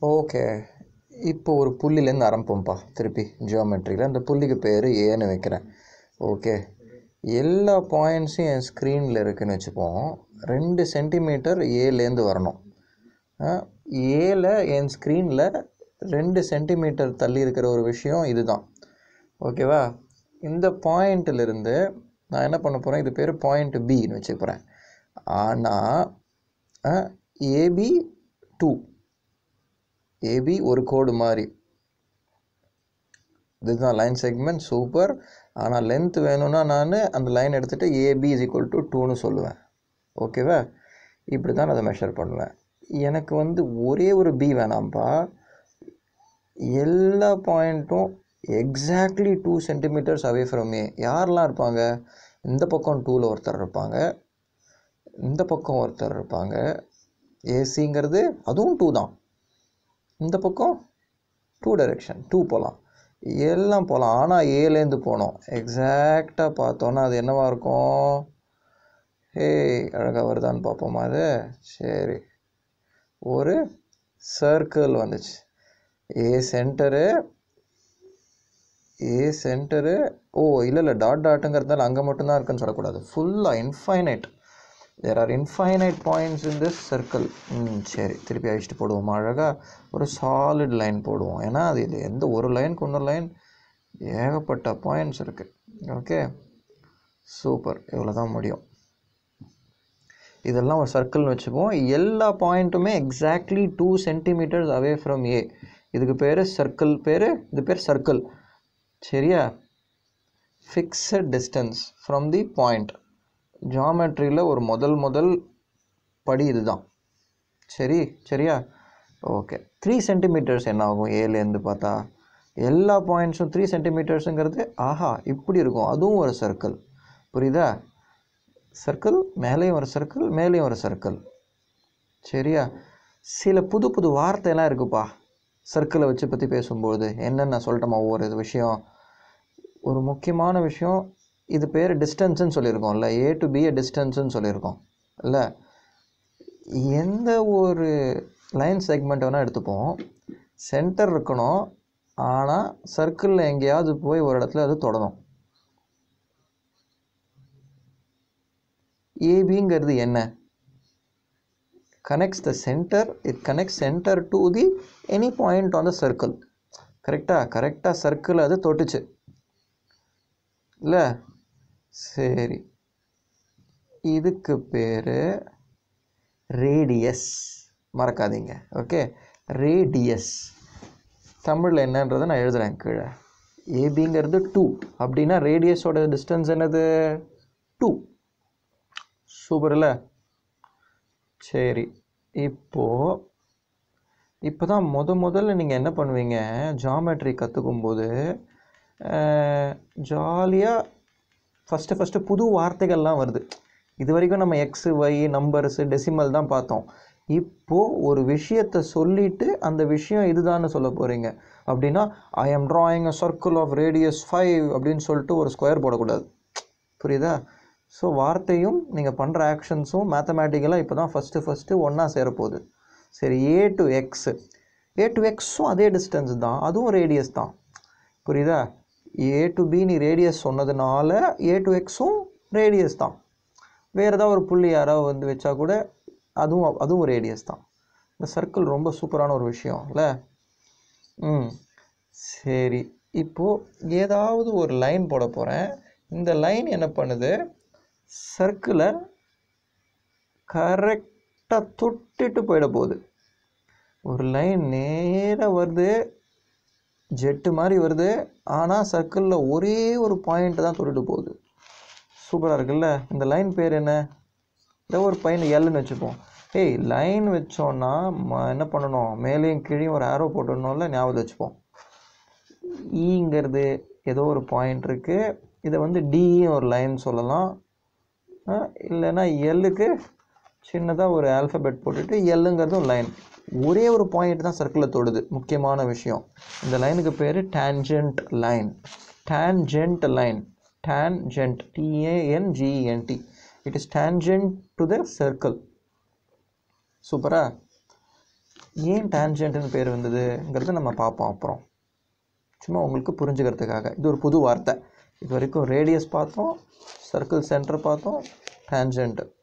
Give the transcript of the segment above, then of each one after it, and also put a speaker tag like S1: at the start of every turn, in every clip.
S1: Okay. இப்போ ஒரு புள்ளிலேருந்து ஆரம்பிப்போம்ப்பா. திருப்பி ஜியோமெட்ரியில் அந்த புள்ளிக்கு பேர் ஏன்னு வைக்கிறேன். ஓகே. எல்லா பாயிண்ட்ஸும் என் ஸ்க்ரீனில் இருக்குதுன்னு வச்சுப்போம். ரெண்டு சென்டிமீட்டர் ஏலேருந்து வரணும். ஏல என் ஸ்க்ரீனில் ரெண்டு சென்டிமீட்டர் தள்ளி இருக்கிற ஒரு விஷயம் இதுதான். ஓகேவா? இந்த பாயிண்ட்டிலிருந்து நான் என்ன பண்ண போகிறேன் இது பேர் பாயிண்ட் பின்னு வச்சுக்கிறேன் ஆனால் ஏபி டூ ஏபி ஒரு கோடு மாதிரி இதுதான் லைன் செக்மெண்ட் சூப்பர் ஆனால் லென்த் வேணும்னா நான் அந்த லைன் எடுத்துகிட்டு ஏபி இஸ் ஈக்குவல் டு டூன்னு சொல்லுவேன். ஓகேவா இப்படி தான் அதை மெஷர் பண்ணுவேன். எனக்கு வந்து ஒரே ஒரு பி வேணாம்ப்பா எல்லா பாயிண்ட்டும் exactly two centimetres away from A யாரெலாம் இருப்பாங்க? இந்த பக்கம் டூவில் ஒருத்தர் இருப்பாங்க. இந்த பக்கம் ஒருத்தர் இருப்பாங்க. ஏசிங்கிறது அதுவும் டூ தான். இந்த பக்கம் டூ டைரெக்ஷன் டூ போகலாம் எல்லாம் போகலாம் ஆனால் ஏலேருந்து போனோம். எக்ஸாக்டாக பார்த்தோன்னா அது என்னவாக இருக்கும்? ஹே அழகாக வருதான்னு பார்ப்போமா அது? சரி. ஒரு சர்க்கிள் வந்துச்சு. ஏ சென்டரு ஏ சென்டரு ஓ இல்லை இல்லை டாட் டாட்டுங்கிறதுனால அங்கே மட்டும்தான் இருக்குன்னு சொல்லக்கூடாது. ஃபுல்லாக infinite there are infinite points in this circle ம் சரி. திருப்பி அழிச்சிட்டு போடுவோம்? அழகாக ஒரு சாலிட் லைன் போடுவோம். ஏன்னா அது இது எந்த ஒரு லைனுக்கு இன்னொரு லைன் ஏகப்பட்ட பாயிண்ட்ஸ் இருக்குது ஓகே சூப்பர் இவ்வளோ தான் முடியும். இதெல்லாம் ஒரு சர்க்கிள்னு வச்சுப்போம். எல்லா பாயிண்ட்டுமே exactly two centimetres away from A இதுக்கு பேர் சர்க்கிள் பேர் இது பேர் சர்க்கிள் சரியா? Fixed distance from the point ஜாமெட்ரியில் ஒரு முதல் முதல் படி இதுதான். சரி? சரியா? ஓகே த்ரீ சென்டிமீட்டர்ஸ் என்ன ஆகும்? ஏலேருந்து பார்த்தா எல்லா பாயிண்ட்ஸும் த்ரீ சென்டிமீட்டர்ஸுங்கிறது ஆஹா இப்படி இருக்கும். அதுவும் ஒரு சர்க்கிள் புரியுதா? சர்க்கிள் மேலேயும் ஒரு சர்க்கிள் மேலேயும் ஒரு சர்க்கிள் சரியா? சில புது புது வார்த்தையெல்லாம் இருக்குப்பா. சர்க்கிளை வச்சு பற்றி பேசும்போது என்னென்ன சொல்லட்டோமா ஒவ்வொரு இது விஷயம். ஒரு முக்கியமான விஷயம் இது பேர் டிஸ்டன்ஸுன்னு சொல்லியிருக்கோம்ல. ஏ டு பி டிஸ்டன்ஸுன்னு சொல்லியிருக்கோம். இல்லை? எந்த ஒரு லைன் செக்மெண்ட் வேணால் எடுத்துப்போம். சென்டர் இருக்கணும். ஆனால் சர்க்கிளில் எங்கேயாவது போய் ஒரு இடத்துல அது தொடணும். ஏபிங்கிறது என்ன? Connects the centre it connects centre to the any point on the circle கரெக்டாக கரெக்டாக சர்க்கிள் அது தொட்டுச்சு. இல்லை? சரி. இதுக்கு பேர் ரேடியஸ். மறக்காதீங்க. ஓகே? ரேடியஸ். தமிழில் என்னன்றதை நான் எழுதுகிறேன் கீழே. ஏபிங்கிறது டூ அப்படின்னா ரேடியஸோட டிஸ்டன்ஸ் என்னது? டூ சூப்பரில் சரி. இப்போது இப்போ தான் முத முதல்ல நீங்கள் என்ன பண்ணுவீங்க? ஜாமெட்ரி கற்றுக்கும்போது ஜாலியாக ஃபஸ்ட்டு ஃபஸ்ட்டு புது வார்த்தைகள்லாம் வருது. இது வரைக்கும் நம்ம எக்ஸு ஒய் நம்பர்ஸு டெசிமல் தான் பார்த்தோம். இப்போது ஒரு விஷயத்தை சொல்லிவிட்டு அந்த விஷயம் இதுதான்னு சொல்ல போகிறீங்க அப்படின்னா I am drawing a circle of radius five அப்படின்னு சொல்லிட்டு ஒரு ஸ்கொயர் போடக்கூடாது. புரியுதா? ஸோ வார்த்தையும் நீங்கள் பண்ணுற ஆக்ஷன்ஸும் மேத்தமேட்டிக்கலாக இப்போ தான் ஃபஸ்ட்டு ஃபஸ்ட்டு ஒன்றா சேரப்போகுது. சரி A to X A to எக்ஸும் அதே டிஸ்டன்ஸ் தான். அதுவும் ரேடியஸ் தான். புரியுதா? ஏ டு பி நீ ரேடியஸ் சொன்னதுனால ஏ டு எக்ஸும் ரேடியஸ் தான். வேறு ஏதாவது ஒரு புள்ளி யாராவது வந்து வச்சா கூட அதுவும் அதுவும் ரேடியஸ் தான். இந்த சர்க்கிள் ரொம்ப சூப்பரான ஒரு விஷயம் இல்லை? ம். சரி. இப்போது ஏதாவது ஒரு லைன் போட போகிறேன் இந்த லைன் என்ன பண்ணுது? சர்க்கிளை கரெக்டாக தொட்டுட்டு போயிட போகுது. ஒரு லைன் நேராக வருது. ஜெட்டு மாதிரி வருது. ஆனால் சர்க்கிளில் ஒரே ஒரு பாயிண்ட் தான் தொட்டுட்டு போகுது. சூப்பராக இருக்குல்ல? இந்த லைன் பேர் என்ன? ஏதோ ஒரு பையன் எல்லுன்னு வச்சுப்போம். ஏய் லைன் வச்சோன்னா ம என்ன பண்ணணும்? மேலேயும் கீழேயும் ஒரு ஆரோ போட்டுடணும்ல? ஞாபகம் வச்சுப்போம். E ஈங்கிறது ஏதோ ஒரு பாயிண்ட் இருக்குது இதை வந்து டியும் ஒரு லைன் சொல்லலாம். இல்லைன்னா எல்லுக்கு சின்னதாக ஒரு ஆல்ஃபபெட் போட்டுட்டு எல்லுங்கிறதும் லைன் ஒரே ஒரு பாயிண்ட் தான் சர்க்கிளில் தொடுது. முக்கியமான விஷயம். இந்த லைனுக்கு பேர் tangent line tangent line tangent T A N G N T it is tangent to the circle it சூப்பரா? ஏன் டேன்ஜென்ட்னு பேர் வந்ததுங்கிறத நம்ம பார்ப்போம் அப்புறம். சும்மா உங்களுக்கு புரிஞ்சுக்கிறதுக்காக. இது ஒரு புது வார்த்தை. இது வரைக்கும் ரேடியஸ் பார்த்தோம். சர்க்கிள் சென்டர் பார்த்தோம். Tangent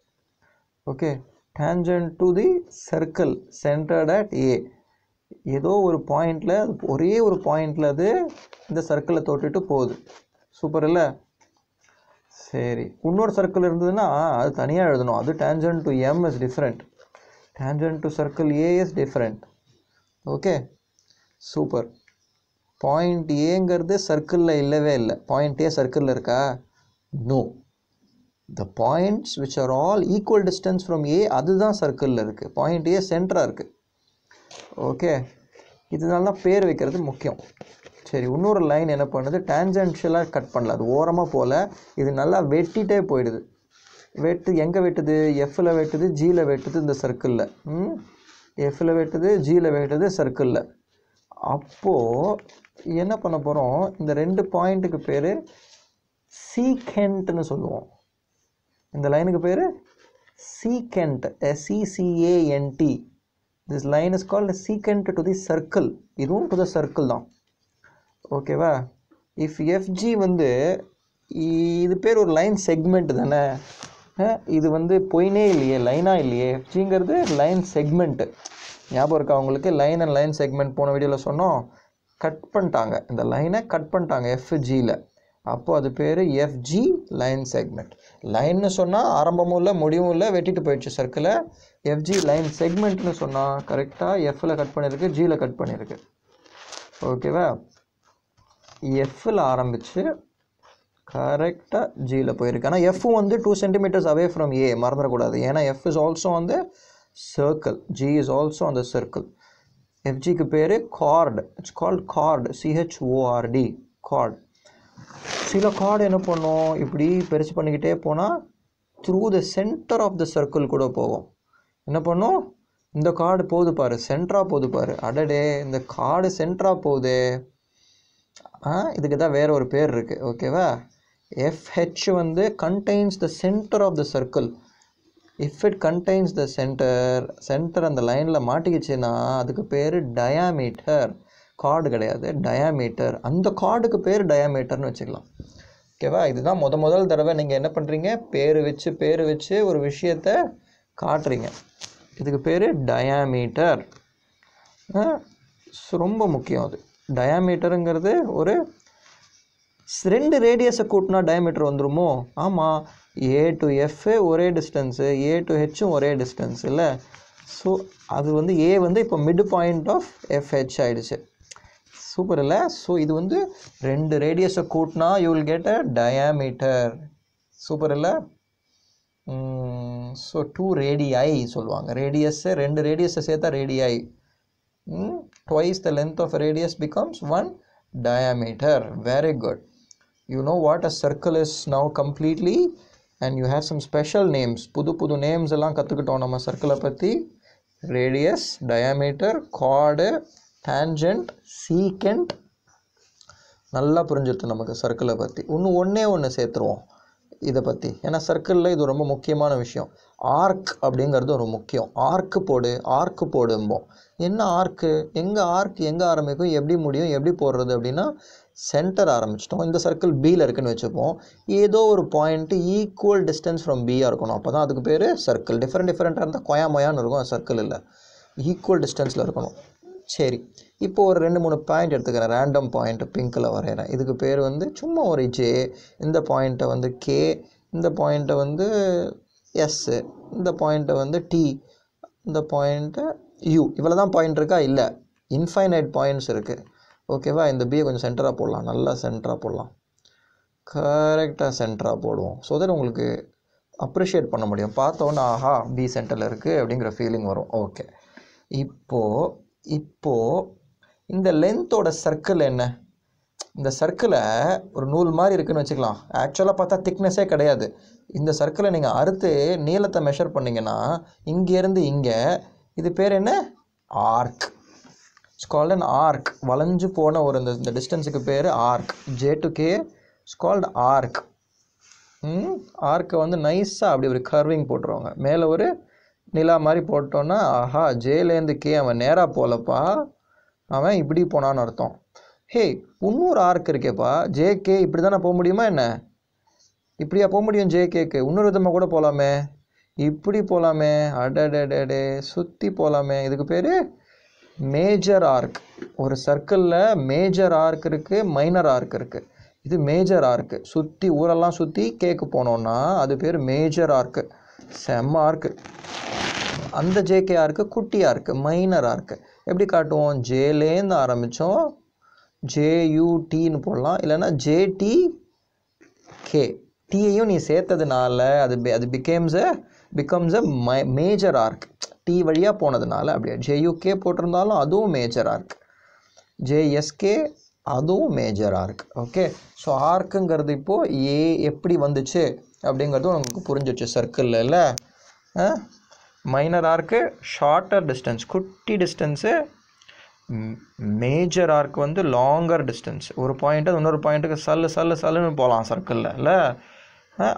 S1: okay tangent to the circle centred at A ஏதோ ஒரு பாயிண்டில் அது ஒரே ஒரு பாயிண்டில் அது இந்த சர்க்கிளை தொட்டுட்டு போகுது. சூப்பர் இல்லை? சரி. இன்னொரு சர்க்கிள் இருந்ததுன்னா அது தனியாக எழுதணும். அது tangent to M is different tangent to circle A is different okay super point ஏங்கிறது சர்க்கிளில் இல்லவே இல்லை. பாயிண்ட் ஏ சர்க்கிளில் இருக்கா? No the points which are all equal distance from A அதுதான் சர்க்கிளில் இருக்குது பாயிண்ட் ஏ சென்டராக இருக்குது ஓகே இதனால தான் பேர் வைக்கிறது முக்கியம். சரி இன்னொரு லைன் என்ன பண்ணுது? டேஞ்சென்ஷியலாக கட் பண்ணல. அது ஓரமாக போல். இது நல்லா வெட்டிட்டே போயிடுது. வெட்டு எங்கே வெட்டுது? எஃப்பில் வெட்டுது ஜியில் வெட்டுது இந்த சர்க்கிளில் ம்? எஃப்பில் வெட்டுது ஜியில் வெட்டுது சர்க்கிளில் அப்போது என்ன பண்ண போகிறோம் இந்த ரெண்டு பாயிண்ட்டுக்கு பேர் சீகெண்ட்னு சொல்லுவோம். இந்த லைனுக்கு பேர் secant S E C A N T this line is called secant to the circle இதுவும் டு த சர்க்கிள் தான். ஓகேவா இஃப் எஃப்ஜி வந்து இது பேர் ஒரு லைன் செக்மெண்ட் தானே? இது வந்து பொயினே இல்லையே லைனாக இல்லையே? எஃப்ஜிங்கிறது லைன் செக்மெண்ட்டு ஞாபகம் இருக்கா அவங்களுக்கு லைன் அண்ட் லைன் செக்மெண்ட் போன வீடியோவில் சொன்னோம். கட் பண்ணிட்டாங்க. இந்த லைனை கட் பண்ணிட்டாங்க எஃப்ஜியில் அப்போது அது பேர் எஃப்ஜி லைன் செக்மெண்ட் லைன்னு சொன்னால் ஆரம்பமும் இல்லை முடிவும் இல்லை வெட்டிட்டு போயிடுச்சு சர்க்கிளை எஃப்ஜி லைன் செக்மெண்ட்னு சொன்னால் கரெக்டாக எஃப்பில் கட் பண்ணியிருக்கு ஜியில் கட் பண்ணியிருக்கு. ஓகேவா எஃப்பில் ஆரம்பித்து கரெக்டாக ஜியில் போயிருக்கு. ஆனால் எஃப் வந்து two centimetres away from A மறந்துடக்கூடாது. ஏன்னா எஃப் இஸ் ஆல்சோ வந்து சர்க்கிள் ஜி இஸ் ஆல்சோ அந்த சர்க்கிள் எஃப்ஜிக்கு பேர் chord it's called chord C H O R D chord சில கார்டு என்ன பண்ணும்? இப்படி பெருசு பண்ணிக்கிட்டே போனால் through the centre of the circle கூட போகும். என்ன பண்ணும்? இந்த கார்டு போகுது பாரு சென்டராக போகுது பாரு. அடடே இந்த கார்டு சென்டராக போகுது. ஆ இதுக்கு தான் வேறு ஒரு பேர் இருக்குது ஓகேவா எஃப்ஹெச் வந்து contains the centre of the circle if it contains the centre centre அந்த லைனில் மாட்டிக்கிச்சுன்னா அதுக்கு பேர் டயாமீட்டர் கார்டு கிடையாது டயாமீட்டர் அந்த கார்டுக்கு பேர் டயாமீட்டர்னு வச்சுக்கலாம். ஓகேவா இதுதான் முத முதல் தடவை நீங்கள் என்ன பண்ணுறீங்க பேர் வச்சு பேர் வச்சு ஒரு விஷயத்த காட்டுறீங்க. இதுக்கு பேர் டயாமீட்டர் ரொம்ப முக்கியம் அது. டயாமீட்டருங்கிறது ஒரு ரெண்டு ரேடியஸை கூட்டினா டயாமீட்டர் வந்துருமோ? ஆமாம் ஏ டு எஃப் ஒரே டிஸ்டன்ஸு ஏ டு ஹெச்சும் ஒரே டிஸ்டன்ஸ் இல்லை? ஸோ அது வந்து ஏ வந்து இப்போ mid point of F H ஆகிடுச்சு சூப்பர் இல்லை? ஸோ இது வந்து ரெண்டு ரேடியஸை கூட்டினா you will get a diameter super இல்லை? ஸோ டூ ரேடியாய் சொல்லுவாங்க. ரேடியஸ்ஸு ரெண்டு ரேடியஸை சேர்த்தா radii twice the length of radius radius becomes one diameter. Very good. You know what a circle is now completely? And you have some special names. புது புது names எல்லாம் கற்றுக்கிட்டோம் நம்ம சர்க்கிளை பற்றி radius diameter chord tangent secant நல்லா புரிஞ்சிருது நமக்கு சர்க்கிளை பற்றி இன்னும் ஒன்றே ஒன்று சேர்த்துருவோம் இதை பற்றி ஏன்னா சர்க்கிளில் இது ரொம்ப முக்கியமான விஷயம். ஆர்க் அப்படிங்கிறது ஒரு முக்கியம். ஆர்க்கு போடு ஆர்க்கு போடும்போம். என்ன ஆர்க்கு எங்கே ஆர்க் எங்கே ஆரம்பிக்கும் எப்படி முடியும்? எப்படி போடுறது அப்படின்னா சென்டர் ஆரம்பிச்சிட்டோம். இந்த சர்க்கிள் பியில் இருக்குன்னு வச்சுப்போம். ஏதோ ஒரு பாயிண்ட்டு ஈக்குவல் டிஸ்டன்ஸ் ஃப்ரம் பியாக இருக்கணும். அப்போ தான் அதுக்கு பேர் சர்க்கிள் டிஃப்ரெண்ட் டிஃப்ரெண்ட்டாக இருந்தால் கொயா மொயான்னு இருக்கும் சர்க்கிள் இல்லை ஈக்குவல் டிஸ்டன்ஸில் இருக்கணும். சரி. இப்போ ஒரு ரெண்டு மூணு பாயிண்ட் எடுத்துக்கிறேன். ரேண்டம் பாயிண்ட் பிங்க்கில் வரைகிறேன் இதுக்கு பேர் வந்து சும்மா ஒரு ஜே இந்த பாயிண்ட்டை வந்து கே இந்த பாயிண்ட்டை வந்து எஸ்ஸு இந்த பாயிண்ட்டை வந்து டி இந்த பாயிண்ட்டு யூ இவ்வளோ தான் பாயிண்ட் இருக்கா? இல்லை. இன்ஃபைனைட் பாயிண்ட்ஸ் இருக்குது ஓகேவா இந்த பியை கொஞ்சம் சென்டராக போடலாம். நல்லா சென்டராக போடலாம். கரெக்டாக சென்டராக போடுவோம். ஸோ தட் உங்களுக்கு அப்ரிஷியேட் பண்ண முடியும். பார்த்தோன்னே ஆஹா பி சென்டரில் இருக்குது அப்படிங்கிற ஃபீலிங் வரும். ஓகே இப்போது இப்போது இந்த லென்த்தோட சர்க்கிள் என்ன? இந்த சர்க்கிளை ஒரு நூல் மாதிரி இருக்குதுன்னு வச்சுக்கலாம். ஆக்சுவலாக பார்த்தா திக்னஸே கிடையாது. இந்த சர்க்கிளை நீங்கள் அறுத்து நீளத்தை மெஷர் பண்ணிங்கன்னா இங்கேருந்து இங்கே இது பேர் என்ன? ஆர்க் ஸ்கால்ட் அண்ட் ஆர்க் வளைஞ்சு போன ஒரு இந்த இந்த டிஸ்டன்ஸுக்கு பேர் arc J to K is called arc ஆர்க்கை வந்து நைஸாக அப்படி ஒரு கர்விங் போட்டுருவாங்க. மேலே ஒரு நிலா மாதிரி போட்டோன்னா ஆஹா ஜேலேருந்து கே அவன் நேராக போகலப்பா அவன் இப்படி போனான்னு அர்த்தம். ஹே இன்னொரு ஆர்க் இருக்கேப்பா. ஜேகே இப்படி தானே போக முடியுமா என்ன? இப்படியா போக முடியும் ஜேகேக்கு? இன்னொரு விதமாக கூட போகலாமே இப்படி போகலாமே அடடடடே சுற்றி போகலாமே இதுக்கு பேர் மேஜர் ஆர்க். ஒரு சர்க்கிளில் மேஜர் ஆர்க் இருக்குது மைனர் ஆர்க் இருக்குது இது மேஜர் ஆர்க்கு சுற்றி ஊரெல்லாம் சுற்றி கேக்கு போனோன்னா அது பேர் மேஜர் ஆர்க்கு செம்ம ஆர்க்கு அந்த ஜேகே இருக்குது குட்டியாக இருக்குது மைனராக இருக்குது எப்படி காட்டுவோம்? ஜேலேருந்து ஆரம்பித்தோம் ஜேயூடின்னு போடலாம். இல்லைன்னா ஜேடி கே டீயையும் நீ சேர்த்ததுனால அது அது becomes a becomes a my major arc D வழியாக போனதுனால அப்படியே. ஜேயூகே போட்டிருந்தாலும் அதுவும் major arc J S K அதுவும் மேஜர் ஆர்க் ஓகே ஸோ ஆர்க்குங்கிறது இப்போது ஏ எப்படி வந்துச்சு? அப்படிங்கிறதும் நமக்கு புரிஞ்சிச்சு சர்க்கிளில் இல்லை? மைனர் ஆர்க்கு ஷார்ட்டர் டிஸ்டன்ஸ் குட்டி டிஸ்டன்ஸு மேஜர் ஆர்க் வந்து லாங்கர் டிஸ்டன்ஸ் ஒரு பாயிண்ட்டு இன்னொரு பாயிண்ட்டுக்கு சல்லு சல்லு சல்லுன்னு போகலாம் சர்க்கிளில் இல்லை?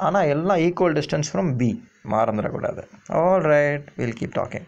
S1: ஆனால் எல்லாம் ஈக்குவல் டிஸ்டன்ஸ் ஃப்ரம் பி மறந்துடக்கூடாது. All right will keep talking